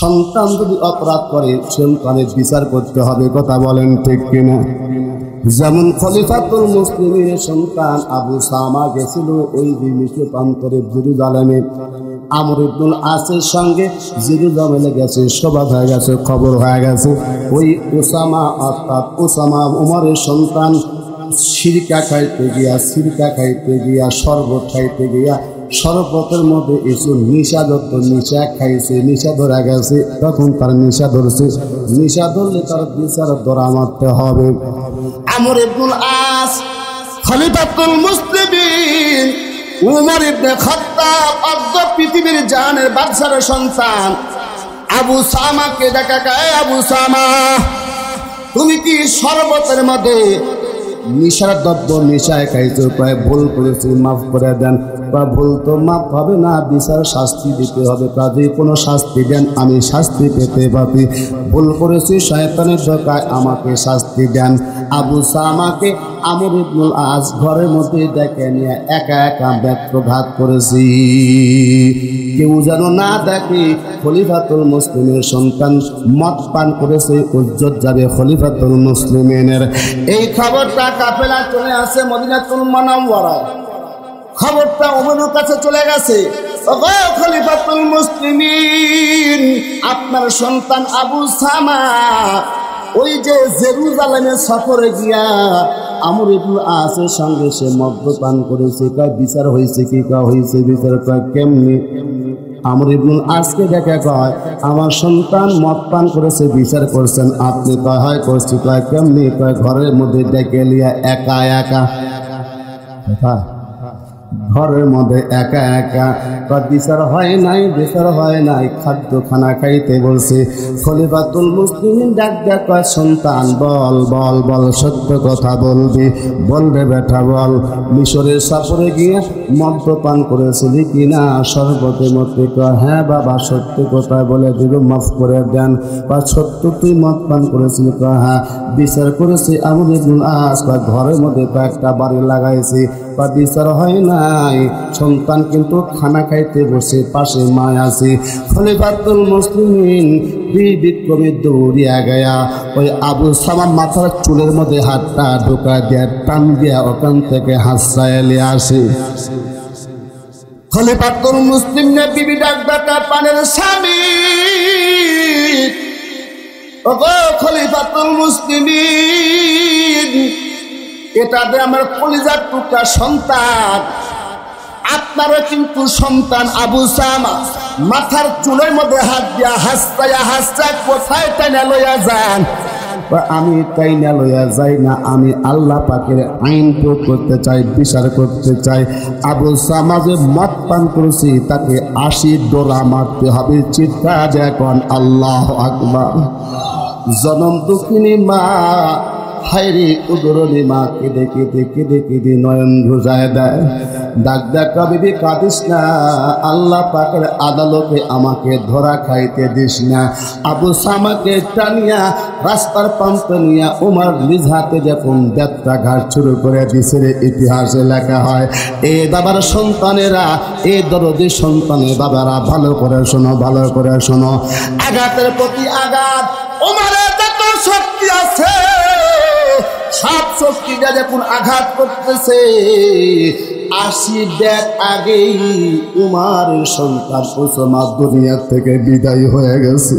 সন্তান যদি অপরাধ করে সন্তানের বিচার করতে হবে, কথা বলেন ঠিক কিনা? যেমন খলিফাতুল মুসলিমের সন্তান আবু সামা গেছিল ওই বিমিশ্র প্রান্তরে জেরুজালেমে। আমর ইবনুল আসের সঙ্গে জেরুজালেমে গেছে সবাদ হয়ে গেছে, খবর হয়ে গেছে। ওই ওসামা অর্থাৎ ওসামা উমরের সন্তান সিরকা খাইতে গিয়া, সিরকা খাইতে গিয়া, শরবত খাইতে গিয়া শরবতের মধ্যে এসে নিশা ধরতো, নিশা খাইছে, নিশা ধরা গেছে, তখন তার নিশা ধরছে। নিশা ধরলে তার বিচার ধরা মারতে হবে। আমর ইবনুল আস, খলিফাতুল মুসলিমিন, উমর ইবনে খাত্তাব অর্ধ পৃথিবীর জানের বাদশার সন্তান। আবু সামাকে দেখা গায় আবু সামা, তুমি কি শরবতের মধ্যে নিশার দ্রব্য নিশায় খাইছো, প্রায় ভুল করেছি, মাফ করে দেন। বা ভুল তো মাফ হবে না বিচার শাস্তি দিতে হবে। কাজে কোনো শাস্তি দেন, আমি শাস্তি পেতে পারি। ভুল করেছি, শয়তানের ধোকায় আমাকে শাস্তি দেন। আবু সামাকে আমর ইবনুল আজ ঘরের মধ্যে দেখে নিয়ে একা একা ব্যক্তঘাত করেছি। কেউ যেন না দেখে খলিফাতুল মুসলিমের সন্তান মদ পান করেছে, উজ্জ্বল যাবে খলিফাতুল মুসলিমের। এই খবরটা কাপেলা চলে আসে মদিনাতুল মানাওয়ারায়। খবরটা ওমরের কাছে চলে গেছে। খলিফাতুল মুসলিমিন, আপনার সন্তান আবু সামা, ওই যে জেরুজালেমের সফরে গিয়া আমর ইবনুল আসের সঙ্গে সে মদ্যপান করেছে। কয়, বিচার হয়েছে কি? কয়, হয়েছে বিচার। কয়, কেমনি? আমর ইবনুল আজকে দেখে কয়, আমার সন্তান মদ পান করেছে, বিচার করছেন। আপনি কয়, হয়, করছি। কয়, কেমনি? কয়, ঘরের মধ্যে ডেকে লিয়া একা একা। কোথায় ঘরের মধ্যে একা একা। বিচার হয় নাই, বিচার হয় নাই খাদ্য খানা খাইতে বলছে, খলিফাতুল মুসলিম ডাক ডাক সন্তান, বল বল বল, সত্য কথা বলবি, বলবে বেটা, বল। মিশরের সফরে গিয়ে মদ্যপান করেছিলি কিনা সর্বতের মতে কয় হ্যাঁ বাবা, সত্য কথা বলে দিব, মাফ করে দেন। বা সত্য তুই মদ পান করেছিলি? কয় হ্যাঁ বিচার করেছি। ইবনুল আস ঘরের মধ্যে কয়েকটা বাড়ি লাগাইছি। বা বিচার হয় নাই। সন্তান কিন্তু খানা খাইতে বসে, পাশে মা আছে। খলিফাতুল মুসলিমিন বিক্রমে দৌড়িয়া গয়া। ওই আবু সামা মাথার চুলের মধ্যে হাতটা ঢোকা দিয়া, টান দিয়া ওখান থেকে হাসাইলে আসে। খলিফাতুল মুসলিম নে বিবি ডাক ডাকা পানের স্বামী। ওগো খলিফাতুল মুসলিমিন। এটাতে আমার কলিজার টুকরা সন্তান। আপনারও কিন্তু সন্তান আবু সামা। মাথার চুলের মধ্যে হাত দিয়া হাসতায়া হাসতা কোথায় টাইনা লইয়া যান? আমি তাই না লইয়া যাই না, আমি আল্লাহ পাকের আইন প্রয়োগ করতে চাই, বিচার করতে চাই। আবু সামাজে মত পান করেছি, তাকে আশি ডোরা মারতে হবে, চিৎকার এখন আল্লাহ আকবার। জনম দুঃখিনী মা হাইরে উদরণী মা, কেঁদে কেঁদে কেঁদে কেঁদে নয়ন ঘুষায় দেয়। ডাক ডাক বিবি কাঁদিস না, আল্লাহ পাকের আদালতে আমাকে ধরা খাইতে দিস না। আবু সামাকে টানিয়া, রাস্তার পান্ত নিয়া উমার নিজ যখন যাত্রা ঘাট শুরু করে দিছে ইতিহাসে লেখা হয়, এ বাবার সন্তানেরা, এ দরদি সন্তানের বাবারা, ভালো করে শোনো, ভালো করে শোনো। আঘাতের প্রতি আঘাত, উমারের যত শক্তি আছে সব শক্তিটা যখন আঘাত করতেছে। আশি ব্যাগ আগেই উমার সন্তান ওসমা দুনিয়ার থেকে বিদায় হয়ে গেছে।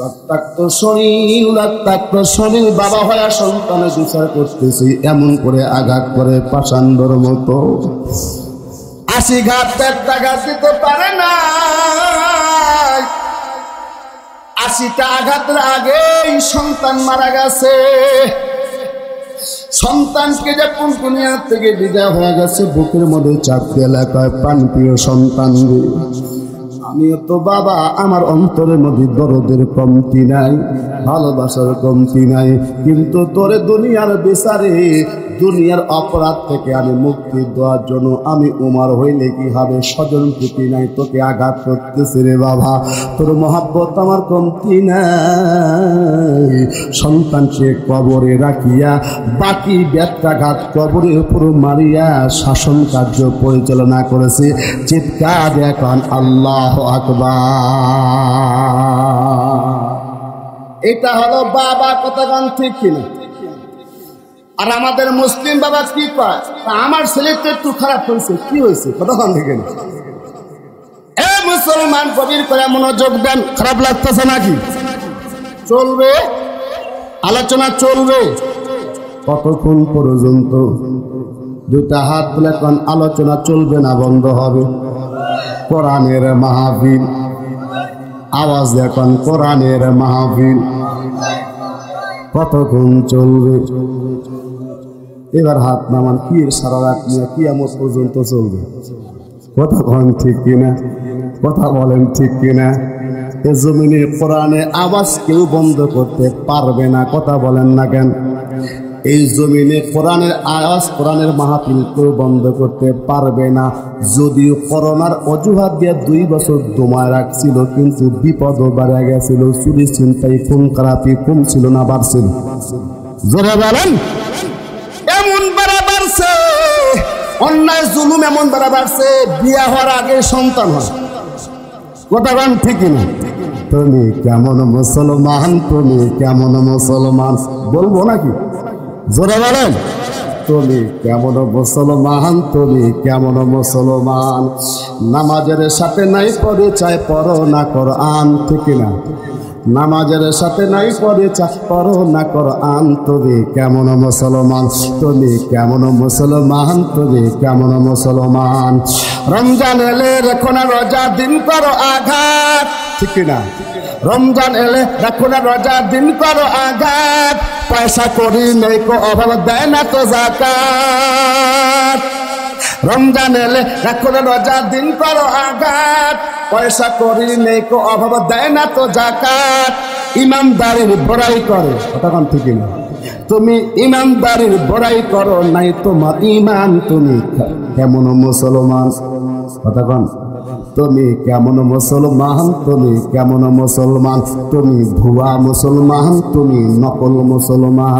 রক্তাক্ত শরীর রক্তাক্ত শরীর, বাবা হয়ে সন্তানের বিচার করতেছি, এমন করে আঘাত করে পাষাণ্ডর মতো। আশি ঘাট একটা ঘাট দিতে পারে না। আশিটা আঘাতের আগেই সন্তান মারা গেছে। সন্তানকে যখন দুনিয়া থেকে বিদায় হয়ে গেছে, বুকের মধ্যে দিয়ে এলাকায় প্রাণ প্রিয় সন্তান আমিও তো বাবা, আমার অন্তরের মধ্যে দরদের কমতি নাই, ভালোবাসার কমতি নাই, কিন্তু তোরে দুনিয়ার বিচারে দুনিয়ার অপরাধ থেকে আমি মুক্তি দেওয়ার জন্য আমি উমার হইলে কি হবে? স্বজন প্রীতি নাই, তোকে আঘাত করতেছে রে বাবা। তোর মহাব্বত আমার কমতি নাই। সন্তান সে কবরে রাখিয়া, বাকি ব্যত্যাঘাত কবরের উপর মারিয়া শাসন কার্য পরিচালনা করেছে। চিৎকার এখন আল্লাহ আকবার। এটা হলো বাবা কথাগান ঠিক কিনা? আর আমাদের মুসলিম বাবা কি কয়? আমার ছেলে তো একটু খারাপ হয়েছে। কি হয়েছে? কতক্ষণ থেকে এ মুসলমান কবির করে মনোযোগ দেন। খারাপ লাগতেছে নাকি? চলবে? আলোচনা চলবে? কতক্ষণ পর্যন্ত? দুটা হাত তুলে কোন আলোচনা চলবে না বন্ধ হবে? কোরআনের মাহফিল। আওয়াজ দেখুন কোরআনের মাহফিল। কতক্ষণ চলবে? এবার হাত নামান কি সারা রাত নিয়ে কি এমন পর্যন্ত চলবে? কতক্ষণ ঠিক কিনা? কথা বলেন ঠিক কিনা? এ জমিনে, কোরআনে আওয়াজ কেউ বন্ধ করতে পারবে না, কথা বলেন না কেন? এই জমিনে কোরআনের আওয়াজ, কোরআনের মাহফিল কেউ বন্ধ করতে পারবে না। যদিও করোনার অজুহাত দিয়ে দুই বছর দমায় রাখছিল, কিন্তু বিপদ বেড়ে গেছিল। চুরি চিন্তাই খুন খারাপি কমছিল না, বাড়ছিল। জোরে বলেন। অন্যায় জুলুম এমন বেড়া বাড়ছে, বিয়া হওয়ার আগে সন্তান হয়। কথা ঠিকই না। তুমি কেমন মুসলমান, তুমি কেমন মুসলমান, বলব নাকি? জোরে বলেন। তুমি কেমন মুসলমান, তুমি কেমন মুসলমান। নামাজের সাথে নাই পরিচয়, পড়ো না কর আন ঠিক না। নামাজের সাথে নাই পরিচয় পড়ো না কর আন তুমি কেমন মুসলমান? তুমি কেমন মুসলমান? তুমি কেমন মুসলমান? রমজান এলে রেখো না রোজা, দিন করো আঘাত। ঠিক না রমজান এলে দেখো না রোজা, দিন করো আঘাত। পয়সা করি নেই কো, অভাব দেয় না তো জাকাত। রমজান এলে দেখো না রোজা দিন করো আঘাত। পয়সা করি নেই, কো অভাব দেয় না তো জাকাত। ইমানদারির বড়াই করে কতক্ষণ ঠিক না তুমি ইমানদারির বড়াই করো, নাই তোমার ইমান তুমি কেমন মুসলমান? কতক্ষণ তুমি কেমন মুসলমান? তুমি কেমন মুসলমান? তুমি ভুয়া মুসলমান? তুমি নকল মুসলমান?